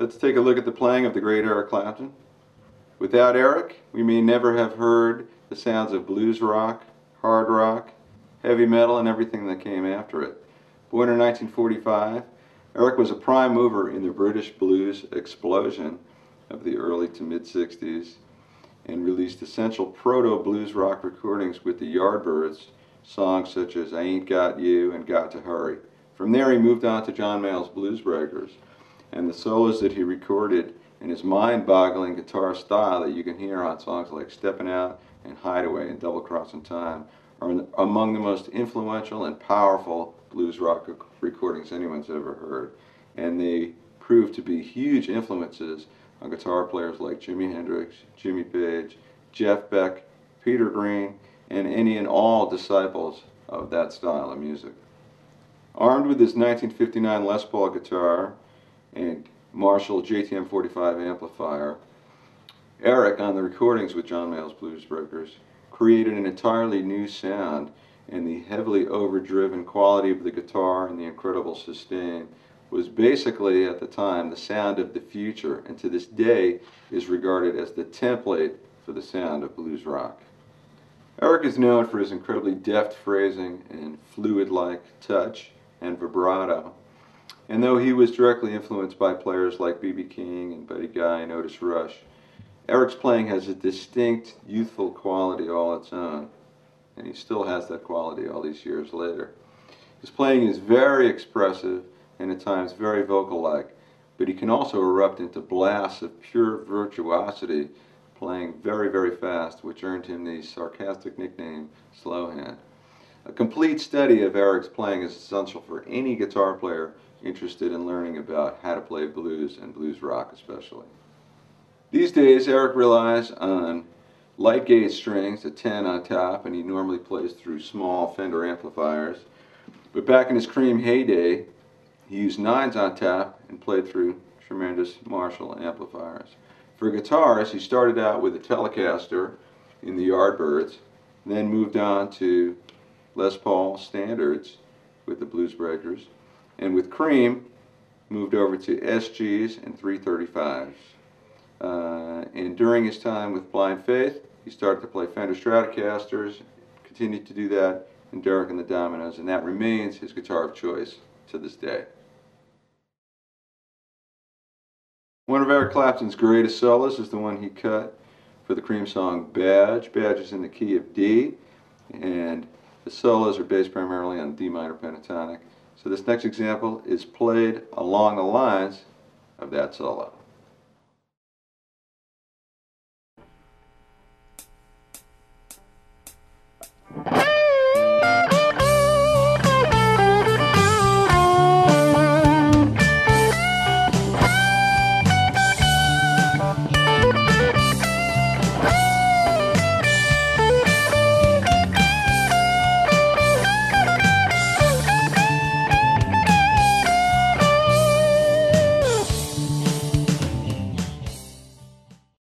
Let's take a look at the playing of the great Eric Clapton. Without Eric, we may never have heard the sounds of blues rock, hard rock, heavy metal, and everything that came after it. Born in 1945, Eric was a prime mover in the British blues explosion of the early to mid 60s and released essential proto blues rock recordings with the Yardbirds, songs such as I Ain't Got You and Got to Hurry. From there, he moved on to John Mayall's Blues Breakers and the solos that he recorded in his mind-boggling guitar style that you can hear on songs like Steppin' Out and Hideaway and Double Crossin' Time are among the most influential and powerful blues rock recordings anyone's ever heard. And they proved to be huge influences on guitar players like Jimi Hendrix, Jimmy Page, Jeff Beck, Peter Green, and any and all disciples of that style of music. Armed with his 1959 Les Paul guitar and Marshall JTM 45 amplifier, Eric, on the recordings with John Mayall's Blues Breakers, created an entirely new sound and the heavily overdriven quality of the guitar and the incredible sustain was basically at the time the sound of the future and to this day is regarded as the template for the sound of blues rock. Eric is known for his incredibly deft phrasing and fluid-like touch and vibrato. And though he was directly influenced by players like B.B. King and Buddy Guy and Otis Rush, Eric's playing has a distinct youthful quality all its own. And he still has that quality all these years later. His playing is very expressive and at times very vocal-like, but he can also erupt into blasts of pure virtuosity, playing very, very fast, which earned him the sarcastic nickname Slowhand. A complete study of Eric's playing is essential for any guitar player interested in learning about how to play blues and blues rock especially. These days, Eric relies on light gauge strings, a 10 on top, and he normally plays through small Fender amplifiers. But back in his Cream heyday, he used nines on top and played through tremendous Marshall amplifiers. For guitars, he started out with a Telecaster in the Yardbirds, then moved on to Les Paul standards with the Blues Breakers, and with Cream, moved over to SGs and 335s. Uh, and during his time with Blind Faith, he started to play Fender Stratocasters, continued to do that in Derek and the Dominos, and that remains his guitar of choice to this day. One of Eric Clapton's greatest solos is the one he cut for the Cream song Badge. Badge is in the key of D, and the solos are based primarily on D minor pentatonic. So this next example is played along the lines of that solo.